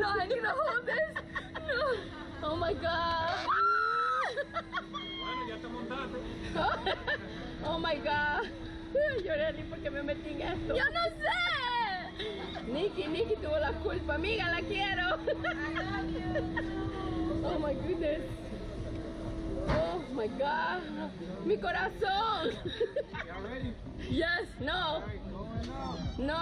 no, I need to hold this. No. Oh my god. Bueno, ya te montaste. Oh my god. Lloré ni porque me metí en esto. Yo no sé. Nikki, Nikki tuvo la culpa. Amiga, la quiero. Oh my goodness. Oh my god. Mi corazón. Yes, no. No.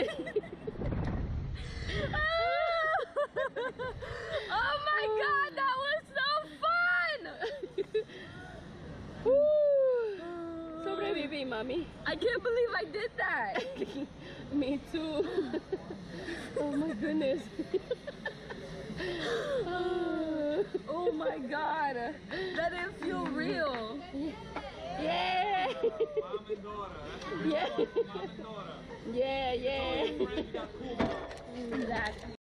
Oh my god, that was so fun! Sobreviví, mommy. I can't believe I did that. Me too. oh my goodness. Oh my god. That didn't feel real. Yeah! Mom and daughter. Yeah. mom and daughter. Yeah, yeah. You already got cool. Exactly.